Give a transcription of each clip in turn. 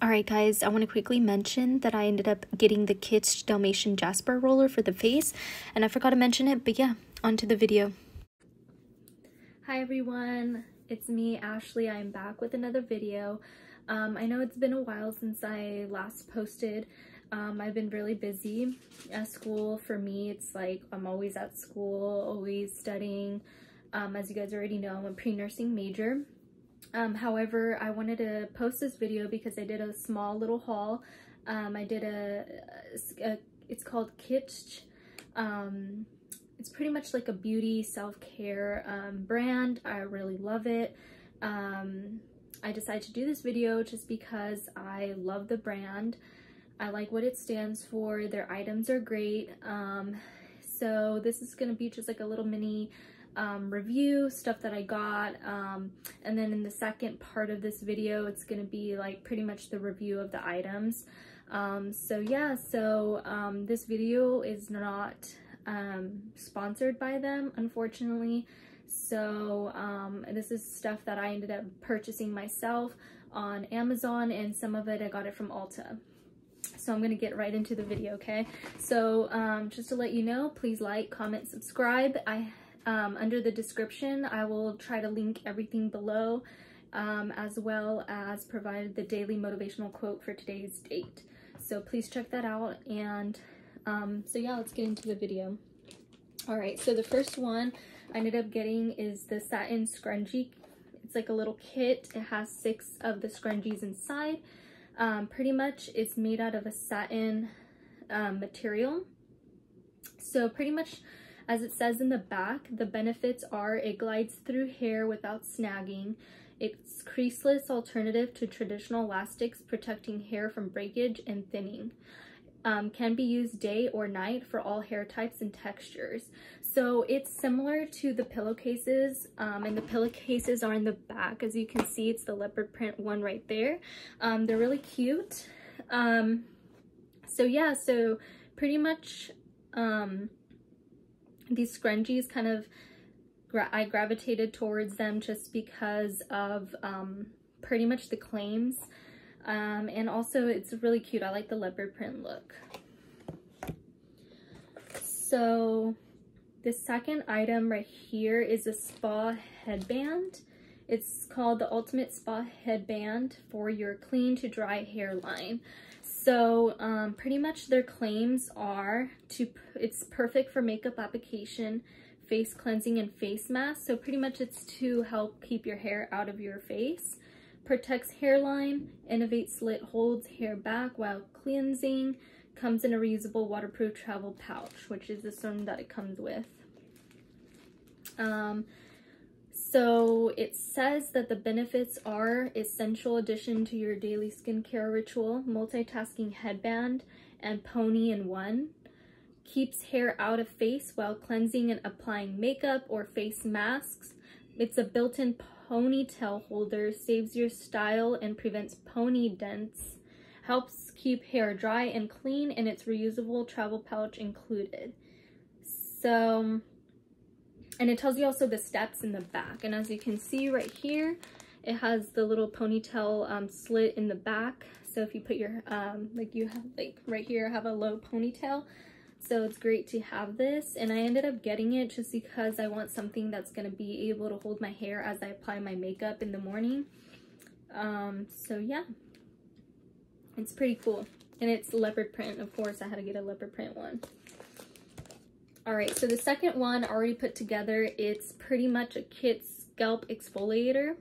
Alright guys, I want to quickly mention that I ended up getting the Kitsch Dalmatian Jasper roller for the face and I forgot to mention it, but yeah, onto the video. Hi everyone, it's me Ashley. I'm back with another video. Um, I know it's been a while since I last posted. Um, I've been really busy at school. For me, it's like I'm always at school, always studying. Um, as you guys already know, I'm a pre-nursing major. Um, however, I wanted to post this video because I did a small little haul. Um, I did a, a, it's called Kitsch. Um, it's pretty much like a beauty self-care um, brand. I really love it. Um, I decided to do this video just because I love the brand. I like what it stands for. Their items are great. Um, so this is going to be just like a little mini um, review, stuff that I got, um, and then in the second part of this video, it's to be like pretty much the review of the items. Um, so yeah, so um, this video is not um, sponsored by them, unfortunately. So um, this is stuff that I ended up purchasing myself on Amazon, and some of it I got it from Ulta. So I'm going to get right into the video, okay? So um, just to let you know, please like, comment, subscribe. I um, under the description, I will try to link everything below um, as well as provide the daily motivational quote for today's date. So please check that out. And um, so yeah, let's get into the video. All right, so the first one I ended up getting is the satin scrunchie. It's like a little kit. It has six of the scrunchies inside. Um, pretty much it's made out of a satin um, material. So pretty much as it says in the back, the benefits are it glides through hair without snagging. It's creaseless alternative to traditional elastics, protecting hair from breakage and thinning. Um, can be used day or night for all hair types and textures. So it's similar to the pillowcases, um, and the pillowcases are in the back. As you can see, it's the leopard print one right there. Um, they're really cute. Um, so yeah, so pretty much um, these scrunchies kind of, gra I gravitated towards them just because of um, pretty much the claims. Um, and also it's really cute. I like the leopard print look. So the second item right here is a spa headband. It's called the Ultimate Spa Headband for your clean to dry hairline. So um, pretty much their claims are to it's perfect for makeup application, face cleansing, and face mask. So pretty much it's to help keep your hair out of your face. Protects hairline, innovates slit holds hair back while cleansing, comes in a reusable waterproof travel pouch, which is the one that it comes with. Um, so it says that the benefits are essential addition to your daily skincare ritual, multitasking headband, and pony in one. Keeps hair out of face while cleansing and applying makeup or face masks. It's a built-in ponytail holder, saves your style and prevents pony dents. Helps keep hair dry and clean, and it's reusable travel pouch included. So and it tells you also the steps in the back. And as you can see right here, it has the little ponytail um, slit in the back. So if you put your, um, like you have, like right here, have a low ponytail. So it's great to have this. And I ended up getting it just because I want something that's going to be able to hold my hair as I apply my makeup in the morning. Um, so yeah, it's pretty cool. And it's leopard print. Of course, I had to get a leopard print one. All right, so the second one already put together, it's pretty much a Kitsch scalp exfoliator.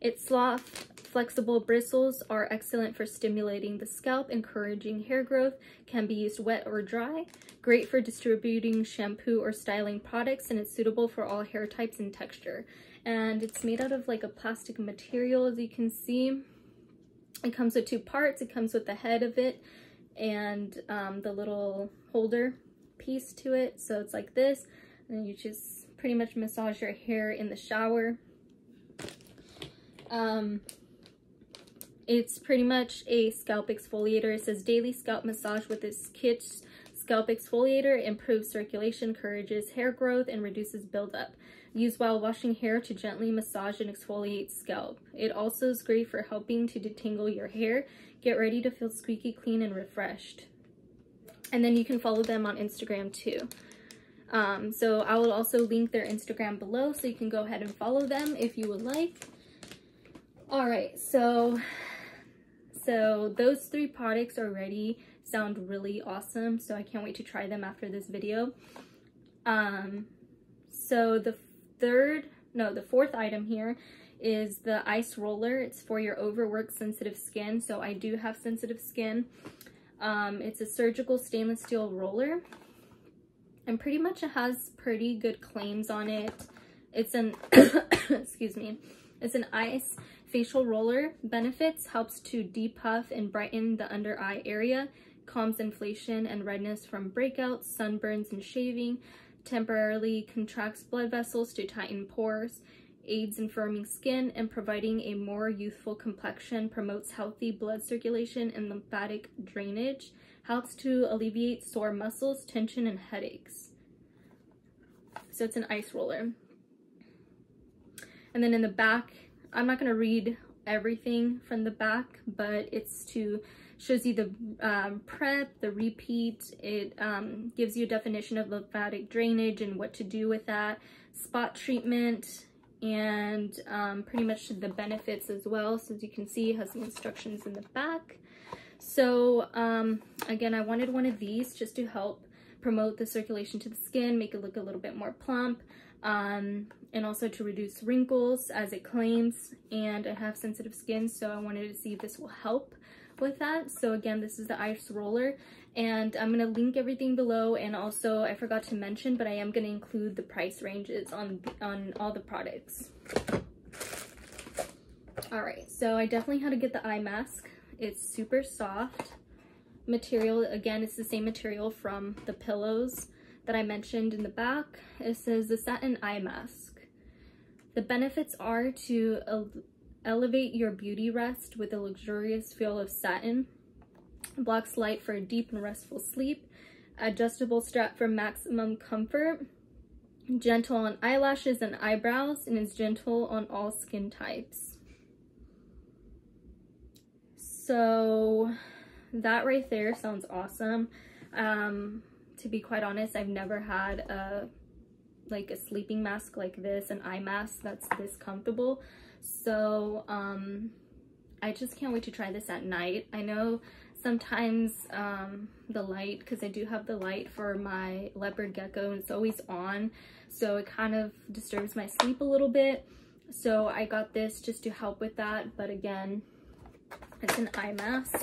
Its soft, flexible bristles are excellent for stimulating the scalp, encouraging hair growth, can be used wet or dry, great for distributing shampoo or styling products, and it's suitable for all hair types and texture. And it's made out of like a plastic material, as you can see. It comes with two parts. It comes with the head of it and um, the little holder piece to it. So it's like this, and you just pretty much massage your hair in the shower. Um, it's pretty much a scalp exfoliator. It says daily scalp massage with this Kitsch scalp exfoliator improves circulation, encourages hair growth, and reduces buildup. Use while washing hair to gently massage and exfoliate scalp. It also is great for helping to detangle your hair. Get ready to feel squeaky clean and refreshed. And then you can follow them on Instagram too. Um, so I will also link their Instagram below so you can go ahead and follow them if you would like. All right, so, so those three products already sound really awesome. So I can't wait to try them after this video. Um, so the third, no, the fourth item here is the ice roller. It's for your overworked sensitive skin. So I do have sensitive skin. Um, it's a surgical stainless steel roller and pretty much it has pretty good claims on it. It's an, excuse me, it's an ice facial roller. Benefits helps to depuff and brighten the under eye area, calms inflammation and redness from breakouts, sunburns, and shaving, temporarily contracts blood vessels to tighten pores, aids in firming skin and providing a more youthful complexion, promotes healthy blood circulation and lymphatic drainage, helps to alleviate sore muscles, tension, and headaches. So it's an ice roller. And then in the back, I'm not going to read everything from the back, but it's to shows you the um, prep, the repeat. It um, gives you a definition of lymphatic drainage and what to do with that, spot treatment, and um, pretty much the benefits as well. So as you can see, it has the instructions in the back. So um, again, I wanted one of these just to help promote the circulation to the skin, make it look a little bit more plump, um, and also to reduce wrinkles as it claims. And I have sensitive skin, so I wanted to see if this will help with that. So again, this is the ice roller and I'm going to link everything below and also I forgot to mention, but I am going to include the price ranges on, on all the products. All right, so I definitely had to get the eye mask. It's super soft material. Again, it's the same material from the pillows that I mentioned in the back. It says the satin eye mask. The benefits are to Elevate your beauty rest with a luxurious feel of satin. Blocks light for a deep and restful sleep. Adjustable strap for maximum comfort. Gentle on eyelashes and eyebrows and is gentle on all skin types. So that right there sounds awesome. Um, to be quite honest, I've never had a like a sleeping mask like this, an eye mask that's this comfortable. So um, I just can't wait to try this at night. I know sometimes um, the light, because I do have the light for my leopard gecko and it's always on, so it kind of disturbs my sleep a little bit. So I got this just to help with that, but again, it's an eye mask.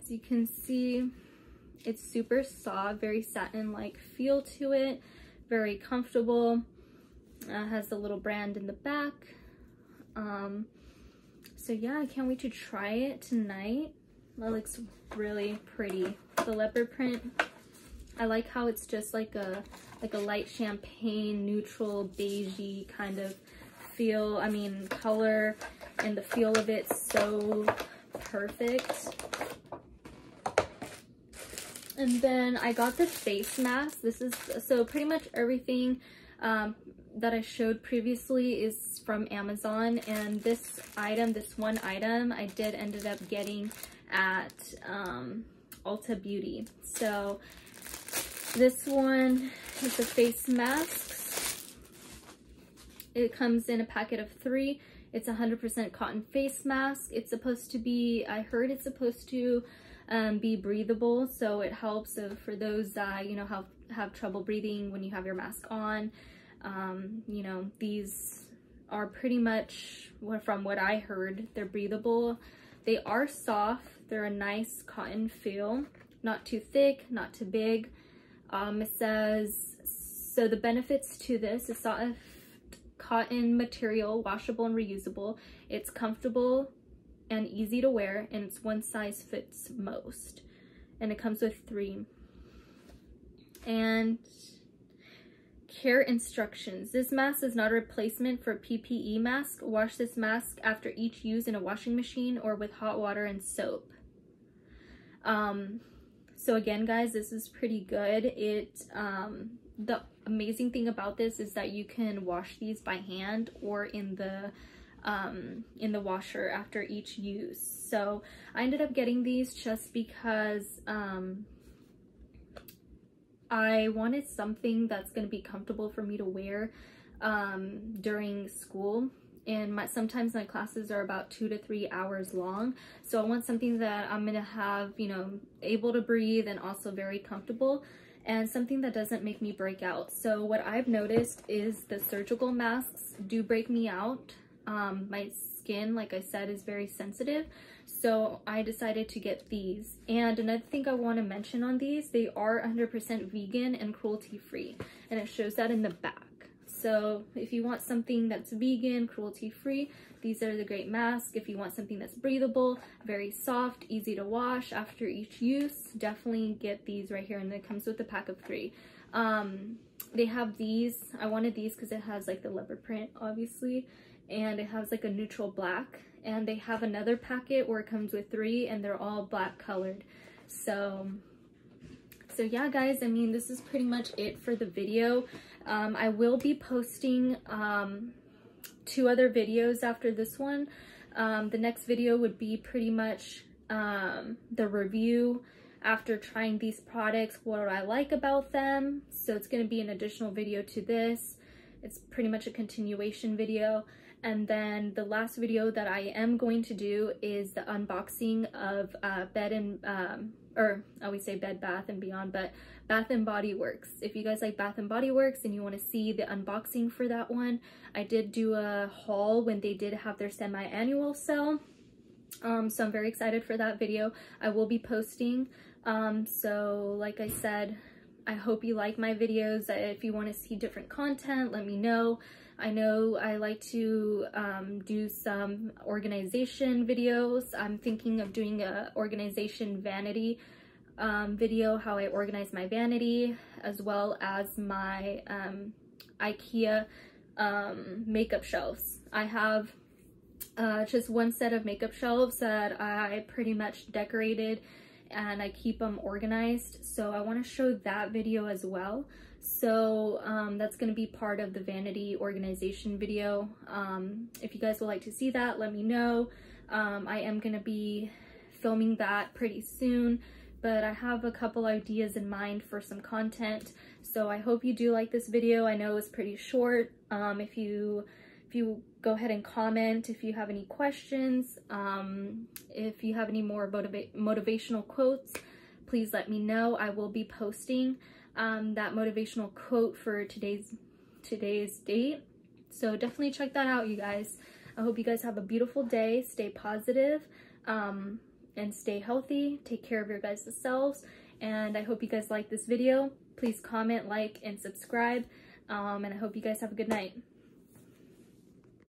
As you can see, it's super soft, very satin-like feel to it, very comfortable. Uh, has a little brand in the back. Um, so yeah, I can't wait to try it tonight. That looks really pretty. The leopard print, I like how it's just like a like a light champagne, neutral, beigey kind of feel. I mean, color and the feel of it so perfect. And then I got the face mask. This is, so pretty much everything um, that I showed previously is from Amazon and this item, this one item, I did ended up getting at um, Ulta Beauty. So this one is a face mask. It comes in a packet of three. It's 100% cotton face mask. It's supposed to be, I heard it's supposed to um, be breathable. So it helps uh, for those that, you know, have, have trouble breathing when you have your mask on. Um, you know, these are pretty much, from what I heard, they're breathable. They are soft. They're a nice cotton feel. Not too thick, not too big. Um, it says, so the benefits to this is soft cotton material, washable and reusable. It's comfortable and easy to wear, and it's one size fits most. And it comes with three. And Care instructions. This mask is not a replacement for PPE mask. Wash this mask after each use in a washing machine or with hot water and soap. Um, so again, guys, this is pretty good. It, um, the amazing thing about this is that you can wash these by hand or in the um, in the washer after each use. So I ended up getting these just because um, I wanted something that's going to be comfortable for me to wear um, during school. And my sometimes my classes are about two to three hours long. So i want something that i'm gonna have you know able to breathe and also very comfortable and something that doesn't make me break out. So what i've noticed is the surgical masks do break me out. Um, my skin like i said is very sensitive so i decided to get these and another thing i want to mention on these they are 100 percent vegan and cruelty free and it shows that in the back so if you want something that's vegan, cruelty-free, these are the great masks. If you want something that's breathable, very soft, easy to wash after each use, definitely get these right here. And it comes with a pack of three. Um, they have these. I wanted these because it has like the leopard print, obviously. And it has like a neutral black. And they have another packet where it comes with three and they're all black colored. So so yeah guys i mean this is pretty much it for the video um, I will be posting um, two other videos after this one. Um, the next video would be pretty much um, the review after trying these products, what I like about them. So it's going to be an additional video to this. It's pretty much a continuation video. And then the last video that I am going to do is the unboxing of uh, Bed and, um, or I always say Bed Bath and Beyond, but Bath and Body Works. If you guys like Bath and Body Works and you want to see the unboxing for that one, I did do a haul when they did have their semi-annual sale. Um, so I'm very excited for that video. I will be posting. Um, so like I said, I hope you like my videos. If you want to see different content, let me know. I know I like to um, do some organization videos. I'm thinking of doing a organization vanity um, video, how I organize my vanity, as well as my um, Ikea um, makeup shelves. I have uh, just one set of makeup shelves that I pretty much decorated and I keep them organized. So I want to show that video as well. So um, that's going to be part of the vanity organization video. Um, if you guys would like to see that, let me know. Um, I am going to be filming that pretty soon, but I have a couple ideas in mind for some content. So I hope you do like this video. I know it's pretty short. Um, if you if you go ahead and comment if you have any questions, um, if you have any more motiva motivational quotes, please let me know. I will be posting um, that motivational quote for today's today's date. So definitely check that out, you guys. I hope you guys have a beautiful day. Stay positive, um, and stay healthy. Take care of your guys' selves. And I hope you guys like this video. Please comment, like, and subscribe. Um, and I hope you guys have a good night.